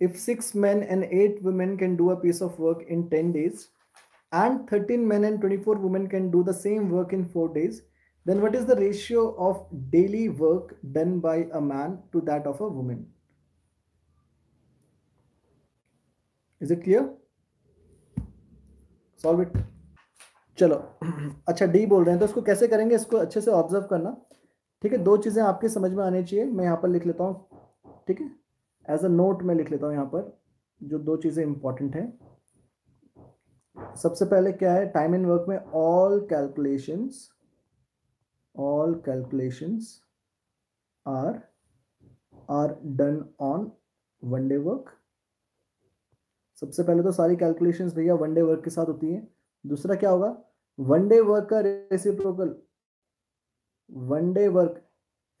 if six men and eight women can do a piece of work in 10 days and 13 men and 24 women can do the same work in four days then what is the ratio of daily work done by a man to that of a woman? Is it clear? Solve it चलो अच्छा D बोल रहे हैं तो इसको कैसे करेंगे? इसको अच्छे से ऑब्ज़र्व करना। ठीक है, दो चीज़ें आपके समझ में आनी चाहिए, मैं यहाँ पर लिख लेता हूँ। ठीक है एज अ नोट में लिख लेता हूँ यहाँ पर, जो दो चीज़ें इंपॉर्टेंट हैं। सबसे पहले क्या है? टाइम इन वर्क में all calculations all calculations are are done on one day work सबसे पहले तो सारी कैलकुलेशंस भैया वन डे वर्क के साथ होती हैं। दूसरा क्या होगा? वन डे वर्क का रेसिप्रोकल वन डे वर्क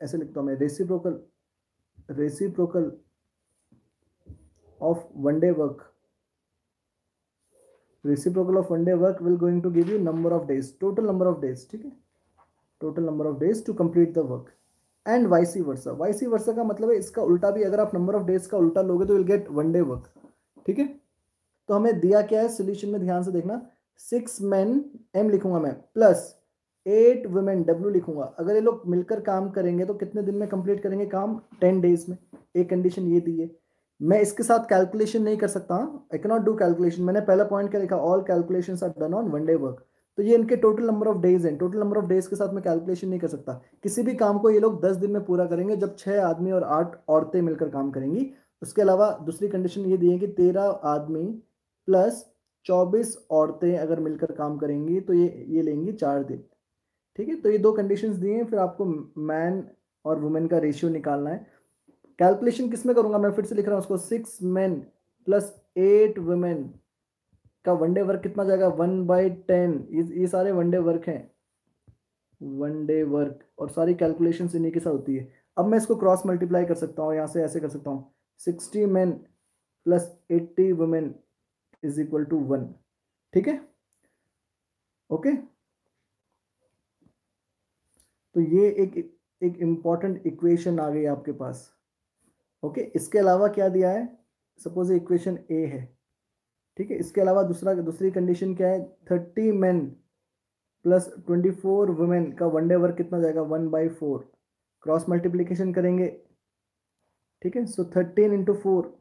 ऐसे लिखता हूँ मैं reciprocal reciprocal of one day work. Reciprocal of one day work will going to give you number of days, total number of days, ठीक है? Total number of days to complete the work and vice versa vice versa का मतलब है इसका उल्टा भी, अगर आप नंबर ऑफ़ डेज़ का उल्टा लोगे तो will get one day work ठीक है? तो हमें दिया क्या है? सोल्यूशन में ध्यान से देखना। सिक्स मैन एम लिखूँगा मैं प्लस एट वुमेन डब्ल्यू लिखूँगा। अगर ये लोग मिलकर काम करेंगे तो कितने दिन में कंप्लीट करेंगे काम? टेन डेज़ में। एक कंडीशन ये दी है। मैं इसके साथ कैलकुलेशन नहीं कर सकता। आई कैनॉट डू कैलकुलेशन मैंने पहला पॉइंट क्या लिखा? All calculation are done on one day work तो ये इनके टोटल नंबर ऑफ़ डेज़ हैं। टोटल नंबर ऑफ़ डेज़ के साथ मैं कैलकुलेशन नहीं कर सकता। किसी भी काम को ये लोग दस दिन में पूरा करेंगे जब छह आदमी और आठ औरतें मिलकर काम करेंगी। उसके अलावा दूसरी कंडीशन ये दी है कि तेरह आदमी प्लस चौबीस औरतें अगर मिलकर काम करेंगी तो ये ये लेंगी चार दिन। ठीक है? तो ये दो कंडीशंस दिए हैं, फिर आपको मैन और वुमेन का रेशियो निकालना है। कैलकुलेशन किसमें करूँगा मैं फिर से लिख रहा हूँ उसको। Six man plus eight women का वनडे वर्क कितना जाएगा? वन बाई टेन ये सारे वनडे वर्क हैं। वन डे वर्क और सारी कैलकुलेशन इन्हीं के साथ होती है। अब मैं इसको क्रॉस मल्टीप्लाई कर सकता हूँ, यहाँ से ऐसे कर सकता हूँ। Sixty man plus eighty women is equal to one ठीक है? ओके तो ये एक एक इंपॉर्टेंट इक्वेशन आ गई आपके पास। ओके इसके अलावा क्या दिया है? सपोज़ इक्वेशन ए है। ठीक है? इसके अलावा दूसरा, दूसरी कंडीशन क्या है? Thirty man plus twenty four women का वन डे वर्क कितना जाएगा? One by four cross multiplication करेंगे। ठीक है? So thirteen into four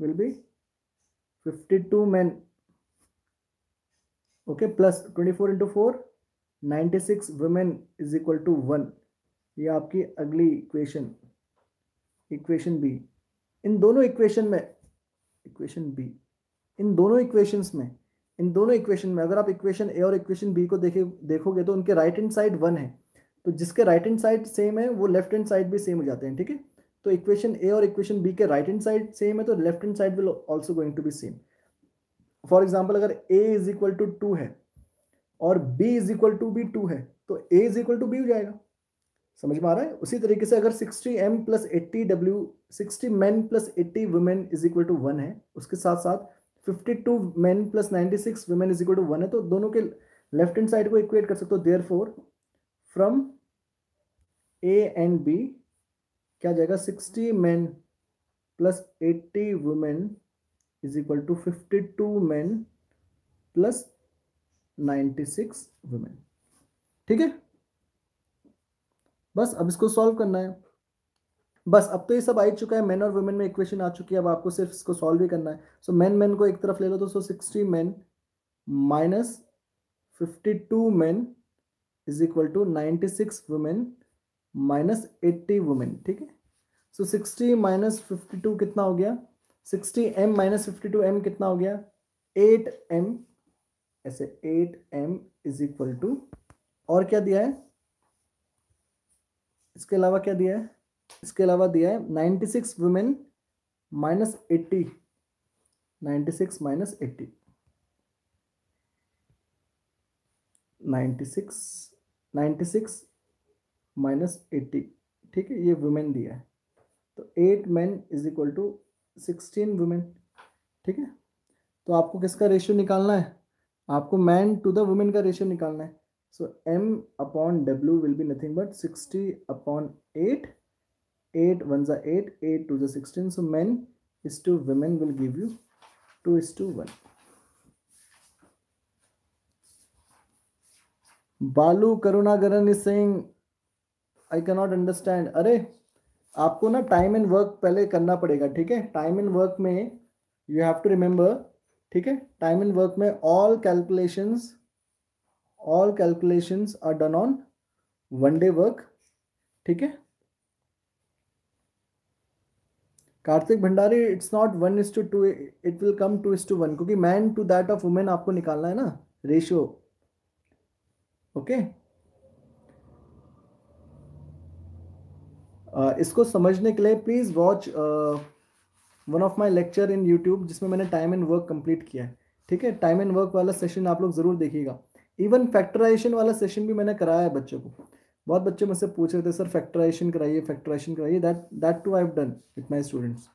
will be fifty two man okay plus twenty four into four ninety six women is equal to one ये आपकी अगली equation equation be in दोनों equation में equation be in दोनों equations में, इन दोनों equation में अगर आप इक्वेशन ए और इक्वेशन बी को देखे, देखोगे तो उनके राइट हैंड साइड वन है। तो जिसके राइट हैंड साइड सेम है, वो लेफ़्ट हैंड साइड भी सेम हो जाते हैं, ठीक है? तो इक्वेशन ए और इक्वेशन बी के राइट हैंड साइड सेम है तो left hand side will also going to be same for example अगर a is equal to two है और b is equal to b two है तो a is equal to b हो जाएगा। समझ में आ रहा है? उसी तरीके से अगर 60 m plus eighty W sixty man plus eighty women is equal to one है, उसके साथ साथ 52 man plus 96 women is equal to one है तो दोनों के लेफ़्ट हैंड साइड को इक्वेट कर सकते हो। Therefore from a and b क्या जाएगा? 60 man plus 80 women is equal to 52 man plus 96 women ठीक है? बस अब इसको सॉल्व करना है। बस अब तो ये सब आ चुका है। मैन और वुमेन में इक्वेशन आ चुकी है। अब आपको सिर्फ़ इसको सॉल्व ही करना है। सो मैन मैन को एक तरफ़ ले लो तो so sixty man minus fifty two man is equal to ninety six women minus eighty women ठीक है? So sixty minus fifty two कितना हो गया? Sixty m minus fifty two m कितना हो गया? एट एम ऐसे eight m is equal to और क्या दिया है? इसके अलावा क्या दिया है? इसके अलावा दिया है ninety six women minus eighty ninety six minus eighty ninety six ninety six minus eighty ठीक है, ये वुमेन दिया है। तो eight man is equal to sixteen women ठीक है? तो आपको किसका रेशियो निकालना है? आपको मैन टू द वुमेन का रेशियो निकालना है। So M upon W will be nothing but sixty upon eight eight one जा eight eight two sixteen so man is to women will give you two is to one Balu Karunagaran is saying I cannot understand अरे आपको ना time and work पहले करना पड़ेगा, ठीक है? Time and work में यू हैव टू रिमेंबर ठीक है? टाइम एंड वर्क में all calculations all calculations are done on one day work ठीक है? Kartik Bhandari it's not one is to two it will come two is to one क्योंकि man to that of women आपको निकालना है ना ratio okay okay? इसको समझने के लिए please watch one of my lecture in YouTube जिसमें मैंने टाइम एंड वर्क कंप्लीट किया है। ठीक है? टाइम एंड वर्क वाला सेशन आप लोग ज़रूर देखिएगा। इवन फैक्टराइजेशन वाला सेशन भी मैंने कराया है बच्चों को। बहुत बच्चे मुझसे पूछ रहे थे, सर फैक्टराइजेशन कराइए फैक्टराइजेशन कराइए। That that too I have done with my students